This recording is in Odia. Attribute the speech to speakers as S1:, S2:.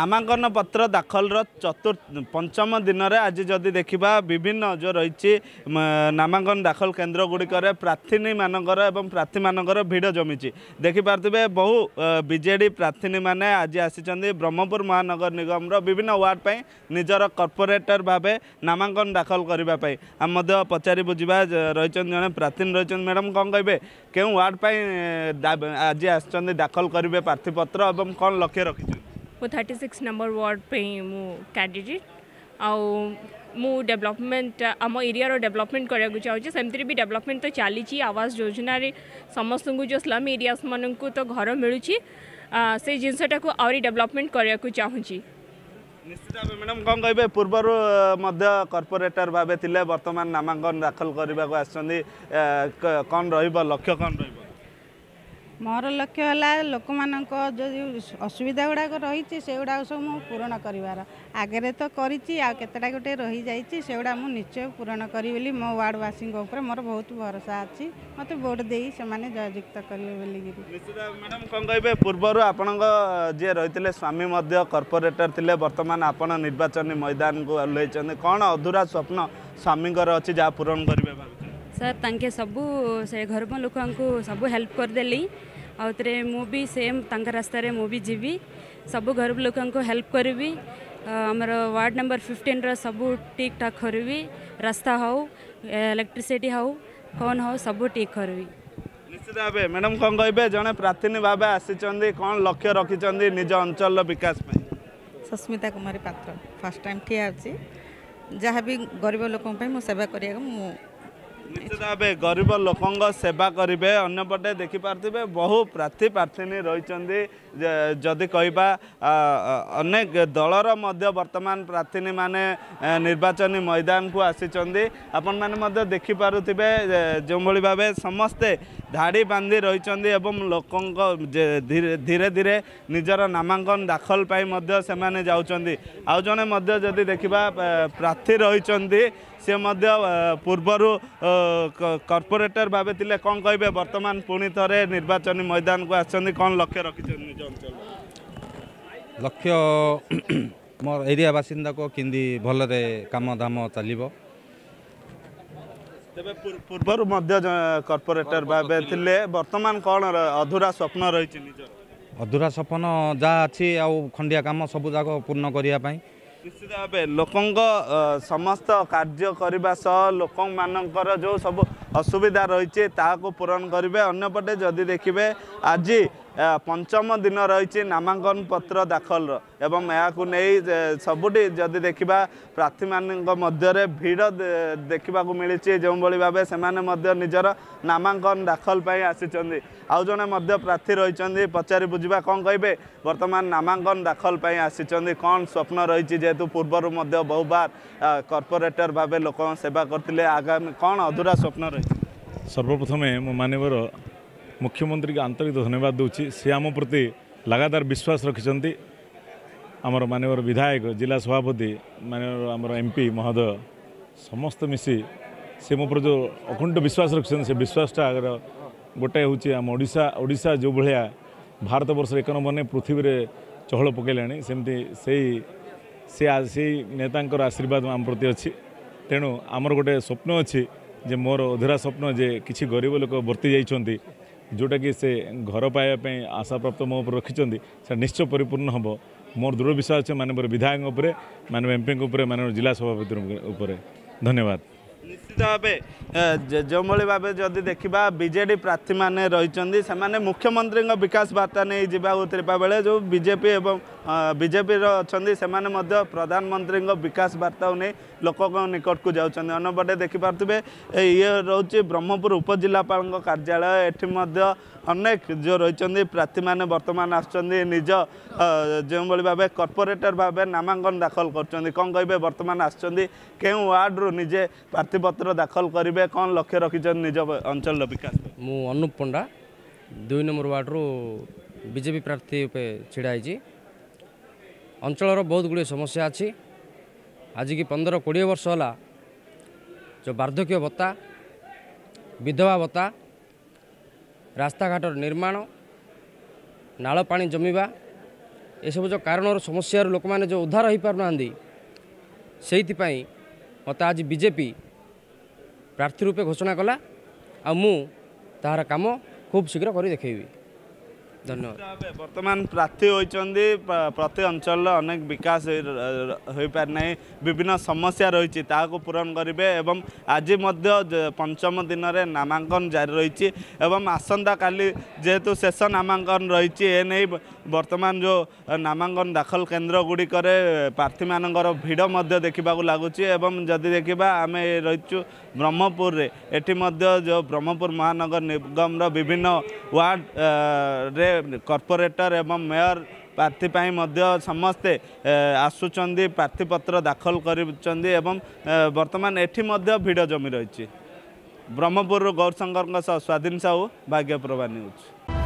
S1: ନାମାଙ୍କନ ପତ୍ର ଦାଖଲର ଚତୁର୍ଥ ପଞ୍ଚମ ଦିନରେ ଆଜି ଯଦି ଦେଖିବା ବିଭିନ୍ନ ଯେଉଁ ରହିଛି ମ, ନାମାଙ୍କନ ଦାଖଲ କେନ୍ଦ୍ର ଗୁଡ଼ିକରେ ପ୍ରାର୍ଥିନୀମାନଙ୍କର ଏବଂ ପ୍ରାର୍ଥୀମାନଙ୍କର ଭିଡ଼ ଜମିଛି। ଦେଖିପାରୁଥିବେ ବହୁ ବିଜେଡ଼ି ପ୍ରାର୍ଥିନୀମାନେ ଆଜି ଆସିଛନ୍ତି ବ୍ରହ୍ମପୁର ମହାନଗର ନିଗମର ବିଭିନ୍ନ ୱାର୍ଡ଼ ପାଇଁ ନିଜର କର୍ପୋରେଟର ଭାବେ ନାମାଙ୍କନ ଦାଖଲ କରିବା ପାଇଁ। ଆମେ ମଧ୍ୟ ପଚାରି ବୁଝିବା ଯେ ରହିଛନ୍ତି ଜଣେ ପ୍ରାର୍ଥିନୀ ରହିଛନ୍ତି। ମ୍ୟାଡ଼ାମ୍ କ'ଣ କହିବେ? କେଉଁ ୱାର୍ଡ଼ ପାଇଁ ଏ, ଦା- ଆଜି ଆସିଛନ୍ତି ଦାଖଲ କରିବେ ପ୍ରାର୍ଥୀପତ୍ର ଏବଂ କ'ଣ ଲକ୍ଷ୍ୟ ରଖିଛନ୍ତି?
S2: ମୁଁ ଥାର୍ଟି ସିକ୍ସ ନମ୍ବର ୱାର୍ଡ଼ ପାଇଁ ମୁଁ କ୍ୟାଣ୍ଡିଡେଟ୍ ଆଉ ମୁଁ ଡେଭଲପମେଣ୍ଟ ଆମ ଏରିଆର ଡେଭଲପମେଣ୍ଟ କରିବାକୁ ଚାହୁଁଛି ସେମିତିରେ ବି ଡେଭଲପମେଣ୍ଟ ତ ଚାଲିଛି ଆବାସ ଯୋଜନାରେ ସମସ୍ତଙ୍କୁ ଯେଉଁ ସ୍ଲମ୍ ଏରିଆସ୍ମାନଙ୍କୁ ତ ଘର ମିଳୁଛି ଆ, ସେଇ ଜିନିଷଟାକୁ ଆହୁରି ଡେଭଲପମେଣ୍ଟ କରିବାକୁ ଚାହୁଁଛି
S1: ନିଶ୍ଚିତ ଭାବେ ମ୍ୟାଡ଼ାମ୍ କ'ଣ କହିବେ ପୂର୍ବରୁ ଅ, ମଧ୍ୟ କର୍ପୋରେଟର ଭାବେ ଥିଲେ ବର୍ତ୍ତମାନ ନାମାଙ୍କନ ଦାଖଲ କରିବାକୁ ଆସିଛନ୍ତି ଏ, କ- କ'ଣ ରହିବ ଲକ୍ଷ୍ୟ କ'ଣ ରହିବ
S3: ମୋର ଲକ୍ଷ୍ୟ ହେଲା ଲୋକମାନଙ୍କ ଯେଉଁ ଅସୁବିଧା ଗୁଡ଼ାକ ରହିଛି ସେଗୁଡ଼ାକ ସବୁ ମୁଁ ପୂରଣ କରିବାର। ଆଗରେ ତ କରିଛି ଆଉ କେତେଟା ଗୋଟେ ରହିଯାଇଛି ସେଗୁଡ଼ା ମୁଁ ନିଶ୍ଚୟ ପୂରଣ କରିବି ବୋଲି ମୋ ୱାର୍ଡ଼ବାସୀଙ୍କ ଉପରେ ମୋର ବହୁତ ଭରସା ଅଛି। ମୋତେ ଭୋଟ ଦେଇ ସେମାନେ ଜୟଯୁକ୍ତ କରିବେ ବୋଲିକିରି।
S1: ମ୍ୟାଡ଼ାମ୍ କ'ଣ କହିବେ? ପୂର୍ବରୁ ଆପଣଙ୍କ ଯିଏ ରହିଥିଲେ ସ୍ୱାମୀ ମଧ୍ୟ କର୍ପୋରେଟର ଥିଲେ ବର୍ତ୍ତମାନ ଆପଣ ନିର୍ବାଚନୀ ମଇଦାନକୁ ଓହ୍ଲେଇଛନ୍ତି। କ'ଣ ଅଧୁରା ସ୍ୱପ୍ନ ସ୍ୱାମୀଙ୍କର ଅଛି ଯାହା ପୂରଣ କରିବେ
S4: ସାର୍ ତାଙ୍କେ ସବୁ ସେ ଘର ଲୋକଙ୍କୁ ସବୁ ହେଲ୍ପ କରିଦେଲି। ଆଉ ଥରେ ମୁଁ ବି ସେମ୍ ତାଙ୍କ ରାସ୍ତାରେ ମୁଁ ବି ଯିବି। ସବୁ ଘର ଲୋକଙ୍କୁ ହେଲ୍ପ କରିବି। ଆ, ଆମର ୱାର୍ଡ଼ ନମ୍ବର ଫିଫ୍ଟିନ୍ର ସବୁ ଠିକ୍ ଠାକ୍ କରିବି। ରାସ୍ତା ହେଉ ଇଲେକ୍ଟ୍ରିସିଟି ହେଉ କ'ଣ ହେଉ ସବୁ ଠିକ୍ କରିବି।
S1: ନିଶ୍ଚିତ ଭାବେ। ମ୍ୟାଡ଼ାମ୍ କ'ଣ କହିବେ? ଜଣେ ପ୍ରାର୍ଥିନୀ ଭାବେ ଆସିଛନ୍ତି କ'ଣ ଲକ୍ଷ୍ୟ ରଖିଛନ୍ତି ନିଜ ଅଞ୍ଚଳର ବିକାଶ ପାଇଁ?
S5: ସସ୍ମିତା କୁମାରୀ ପାତ୍ର ଫାର୍ଷ୍ଟ ଟାଇମ୍ ଠିଆ ଅଛି। ଯାହା ବି ଗରିବ ଲୋକଙ୍କ ପାଇଁ ମୁଁ ସେବା କରିବାକୁ ମୁଁ
S1: ନିଶ୍ଚିତ ଭାବେ ଗରିବ ଲୋକଙ୍କ ସେବା କରିବେ ଅନ୍ୟପଟେ ଦେଖିପାରୁଥିବେ ବହୁ ପ୍ରାର୍ଥୀ ପ୍ରାର୍ଥିନୀ ରହିଛନ୍ତି। ଯଦି କହିବା ଅନେକ ଦଳର ମଧ୍ୟ ବର୍ତ୍ତମାନ ପ୍ରାର୍ଥିନୀମାନେ ନିର୍ବାଚନୀ ମଇଦାନକୁ ଆସିଛନ୍ତି। ଆପଣମାନେ ମଧ୍ୟ ଦେଖିପାରୁଥିବେ ଯେଉଁଭଳି ଭାବେ ସମସ୍ତେ ଧାଡ଼ି ବାନ୍ଧି ରହିଛନ୍ତି ଏବଂ ଲୋକଙ୍କ ଧୀରେ ଧୀରେ ନିଜର ନାମାଙ୍କନ ଦାଖଲ ପାଇଁ ମଧ୍ୟ ସେମାନେ ଯାଉଛନ୍ତି। ଆଉ ଜଣେ ମଧ୍ୟ ଯଦି ଦେଖିବା ପ୍ରାର୍ଥୀ ରହିଛନ୍ତି ସେ ମଧ୍ୟ ପୂର୍ବରୁ କର୍ପୋରେଟର ଭାବେ ଥିଲେ କ'ଣ କହିବେ? ବର୍ତ୍ତମାନ ପୁଣି ଥରେ ନିର୍ବାଚନୀ ମଇଦାନକୁ ଆସିଛନ୍ତି। କ'ଣ ଲକ୍ଷ୍ୟ ରଖିଛନ୍ତି ନିଜ ଅଞ୍ଚଳରେ?
S6: ଲକ୍ଷ୍ୟ ମୋର ଏରିଆ ବାସିନ୍ଦାକୁ କେମିତି ଭଲରେ କାମ ଦାମ ଚାଲିବ?
S1: ତେବେ ପୂର୍ବରୁ ମଧ୍ୟ କର୍ପୋରେଟର ଭାବେ ଥିଲେ ବର୍ତ୍ତମାନ କ'ଣ ଅଧୁରା ସ୍ୱପ୍ନ ରହିଛି ନିଜର?
S6: ଅଧୁରା ସପନ ଯାହା ଅଛି ଆଉ ଖଣ୍ଡିଆ କାମ ସବୁ ଯାକ ପୂର୍ଣ୍ଣ କରିବା ପାଇଁ।
S1: ନିଶ୍ଚିତ ଭାବେ ଲୋକଙ୍କ ସମସ୍ତ କାର୍ଯ୍ୟ କରିବା ସହ ଲୋକମାନଙ୍କର ଯେଉଁ ସବୁ ଅସୁବିଧା ରହିଛି ତାହାକୁ ପୂରଣ କରିବେ। ଅନ୍ୟପଟେ ଯଦି ଦେଖିବେ ଆଜି ପଞ୍ଚମ ଦିନ ରହିଛି ନାମାଙ୍କନ ପତ୍ର ଦାଖଲର ଏବଂ ଏହାକୁ ନେଇ ସବୁଠି ଯଦି ଦେଖିବା ପ୍ରାର୍ଥୀମାନଙ୍କ ମଧ୍ୟରେ ଭିଡ଼ ଦେଖିବାକୁ ମିଳିଛି। ଯେଉଁଭଳି ଭାବେ ସେମାନେ ମଧ୍ୟ ନିଜର ନାମାଙ୍କନ ଦାଖଲ ପାଇଁ ଆସିଛନ୍ତି। ଆଉ ଜଣେ ମଧ୍ୟ ପ୍ରାର୍ଥୀ ରହିଛନ୍ତି। ପଚାରି ବୁଝିବା କ'ଣ କହିବେ? ବର୍ତ୍ତମାନ ନାମାଙ୍କନ ଦାଖଲ ପାଇଁ ଆସିଛନ୍ତି। କ'ଣ ସ୍ୱପ୍ନ ରହିଛି? ଯେହେତୁ ପୂର୍ବରୁ ମଧ୍ୟ ବହୁବାର କର୍ପୋରେଟର ଭାବେ ଲୋକଙ୍କ ସେବା କରିଥିଲେ। ଆଗାମୀ କ'ଣ ଅଧୁରା ସ୍ୱପ୍ନ ରହିଛି?
S7: ସର୍ବପ୍ରଥମେ ମୁଁ ମାନ୍ୟବର ମୁଖ୍ୟମନ୍ତ୍ରୀଙ୍କୁ ଆନ୍ତରିକ ଧନ୍ୟବାଦ ଦେଉଛି ସେ ଆମ ପ୍ରତି ଲଗାତାର ବିଶ୍ୱାସ ରଖିଛନ୍ତି ଆମର ମାନ୍ୟବର ବିଧାୟକ ଜିଲ୍ଲା ସଭାପତି ମାନ୍ୟବର ଆମର ଏମ୍ ପି ମହୋଦୟ ସମସ୍ତେ ମିଶି ସେ ମୋ ଉପରେ ଯେଉଁ ଅକୁଣ୍ଠ ବିଶ୍ୱାସ ରଖିଛନ୍ତି ସେ ବିଶ୍ୱାସଟା ଗୋଟାଏ ହେଉଛି ଆମ ଓଡ଼ିଶା ଓଡ଼ିଶା ଯେଉଁ ଭଳିଆ ଭାରତ ବର୍ଷର ଏକ ନମ୍ବର ନେଇ ପୃଥିବୀରେ ଚହଳ ପକାଇଲାଣି ସେମିତି ସେଇ ସେ ସେଇ ନେତାଙ୍କର ଆଶୀର୍ବାଦ ଆମ ପ୍ରତି ଅଛି ତେଣୁ ଆମର ଗୋଟେ ସ୍ୱପ୍ନ ଅଛି ଯେ ମୋର ଅଧୁରା ସ୍ୱପ୍ନ ଯେ କିଛି ଗରିବ ଲୋକ ବର୍ତ୍ତି ଯାଇଛନ୍ତି ଯେଉଁଟାକି ସେ ଘର ପାଇବା ପାଇଁ ଆଶାପ୍ରାପ୍ତ ମୋ ଉପରେ ରଖିଛନ୍ତି ସେଟା ନିଶ୍ଚୟ ପରିପୂର୍ଣ୍ଣ ହେବ। ମୋର ଦୃଢ଼ ବିଶ୍ୱାସ ଅଛି ମାନ୍ୟବର ବିଧାୟକଙ୍କ ଉପରେ ମାନ୍ୟବର ଏମ୍ପିଙ୍କ ଉପରେ ମାନ୍ୟବର ଜିଲ୍ଲା ସଭାପତି ଉପରେ। ଧନ୍ୟବାଦ।
S1: ନିଶ୍ଚିତ ଭାବେ ଏ, ଯେ- ଯେଉଁଭଳି ଭାବେ ଯଦି ଦେଖିବା ବିଜେଡି ପ୍ରାର୍ଥୀମାନେ ରହିଛନ୍ତି ସେମାନେ ମୁଖ୍ୟମନ୍ତ୍ରୀଙ୍କ ବିକାଶ ବାର୍ତ୍ତା ନେଇ ଯିବାକୁ ଥିବା ବେଳେ ଯେଉଁ ବିଜେପି ଏବଂ ବିଜେପିର ଅଛନ୍ତି ସେମାନେ ମଧ୍ୟ ପ୍ରଧାନମନ୍ତ୍ରୀଙ୍କ ବିକାଶ ବାର୍ତ୍ତାକୁ ନେଇ ଲୋକଙ୍କ ନିକଟକୁ ଯାଉଛନ୍ତି। ଅନ୍ୟପଟେ ଦେଖିପାରୁଥିବେ ଏ ଇଏ ରହୁଛି ବ୍ରହ୍ମପୁର ଉପଜିଲ୍ଲାପାଳଙ୍କ କାର୍ଯ୍ୟାଳୟ। ଏଠି ମଧ୍ୟ ଅନେକ ଯେଉଁ ରହିଛନ୍ତି ପ୍ରାର୍ଥୀମାନେ ବର୍ତ୍ତମାନ ଆସୁଛନ୍ତି ନିଜ ଅ, ଯେଉଁଭଳି ଭାବେ କର୍ପୋରେଟର ଭାବେ ନାମାଙ୍କନ ଦାଖଲ କରୁଛନ୍ତି। କ'ଣ କହିବେ? ବର୍ତ୍ତମାନ ଆସୁଛନ୍ତି କେଉଁ ୱାର୍ଡ଼ରୁ ନିଜେ ପ୍ରାର୍ଥୀପତ୍ର ଦାଖଲ କରିବେ କ'ଣ ଲକ୍ଷ୍ୟ ରଖିଛନ୍ତି ନିଜ ଅଞ୍ଚଳର ବିକାଶ ପାଇଁ
S8: ମୁଁ ଅନୁପ ପଣ୍ଡା ଦୁଇ ନମ୍ବର ୱାର୍ଡ଼ରୁ ବିଜେପି ପ୍ରାର୍ଥୀ ରୂପେ ଛିଡ଼ା ହେଇଛି। ଅଞ୍ଚଳର ବହୁତ ଗୁଡ଼ିଏ ସମସ୍ୟା ଅଛି। ଆଜିକି ପନ୍ଦର କୋଡ଼ିଏ ବର୍ଷ ହେଲା ଯେଉଁ ବାର୍ଦ୍ଧକ୍ୟ ଭତ୍ତା ବିଧବା ଭତ୍ତା ରାସ୍ତାଘାଟର ନିର୍ମାଣ ନାଳ ପାଣି ଜମିବା ଏସବୁ ଯେଉଁ କାରଣର ସମସ୍ୟାରୁ ଲୋକମାନେ ଯେଉଁ ଉଦ୍ଧାର ହୋଇପାରୁନାହାନ୍ତି ସେଇଥିପାଇଁ ମୋତେ ଆଜି ବିଜେପି ପ୍ରାର୍ଥୀ ରୂପେ ଘୋଷଣା କଲା ଆଉ ମୁଁ ତାହାର କାମ ଖୁବ୍ ଶୀଘ୍ର କରି ଦେଖେଇବି। ଧନ୍ୟବାଦ।
S1: ବର୍ତ୍ତମାନ ପ୍ରାର୍ଥୀ ହୋଇଛନ୍ତି ପ୍ର- ପ୍ରତି ଅଞ୍ଚଳରେ ଅନେକ ବିକାଶ ହୋଇ- ର- ହୋଇପାରି ନାହିଁ ବିଭିନ୍ନ ସମସ୍ୟା ରହିଛି ତାହାକୁ ପୂରଣ କରିବେ ଏବଂ ଆଜି ମଧ୍ୟ ପଞ୍ଚମ ଦିନରେ ନାମାଙ୍କନ ଜାରି ରହିଛି ଏବଂ ଆସନ୍ତାକାଲି ଯେହେତୁ ଶେଷ ନାମାଙ୍କନ ରହିଛି ଏ ନେଇ ବର୍ତ୍ତମାନ ଯେଉଁ ନାମାଙ୍କନ ଦାଖଲ କେନ୍ଦ୍ର ଗୁଡ଼ିକରେ ପ୍ରାର୍ଥୀମାନଙ୍କର ଭିଡ଼ ମଧ୍ୟ ଦେଖିବାକୁ ଲାଗୁଛି ଏବଂ ଯଦି ଦେଖିବା ଆମେ ରହିଛୁ ବ୍ରହ୍ମପୁରରେ ଏଠି ମଧ୍ୟ ଯେଉଁ ବ୍ରହ୍ମପୁର ମହାନଗର ନିଗମର ବିଭିନ୍ନ ୱାର୍ଡ ଅ, ରେ କର୍ପୋରେଟର ଏବଂ ମେୟର ପ୍ରାର୍ଥୀ ପାଇଁ ମଧ୍ୟ ସମସ୍ତେ ଆସୁଛନ୍ତି ପ୍ରାର୍ଥୀପତ୍ର ଦାଖଲ କରୁଛନ୍ତି ଏବଂ ବର୍ତ୍ତମାନ ଏଠି ମଧ୍ୟ ଭିଡ଼ ଜମି ରହିଛି। ବ୍ରହ୍ମପୁରରୁ ଗୌରଶଙ୍କରଙ୍କ ସହ ସ୍ୱାଧୀନ ସାହୁ ଭାଗ୍ୟପ୍ରଭା ନ୍ୟୁଜ୍